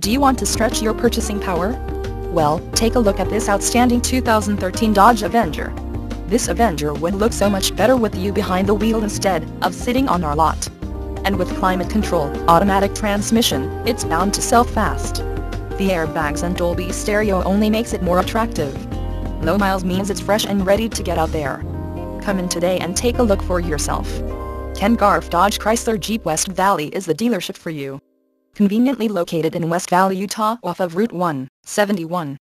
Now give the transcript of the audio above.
Do you want to stretch your purchasing power? Well, take a look at this outstanding 2013 Dodge Avenger. This Avenger would look so much better with you behind the wheel instead of sitting on our lot. And with climate control, automatic transmission, it's bound to sell fast. The airbags and Dolby stereo only makes it more attractive. Low miles means it's fresh and ready to get out there. Come in today and take a look for yourself. Ken Garff Dodge Chrysler Jeep West Valley is the dealership for you conveniently located in West Valley, Utah off of Route 1, 71.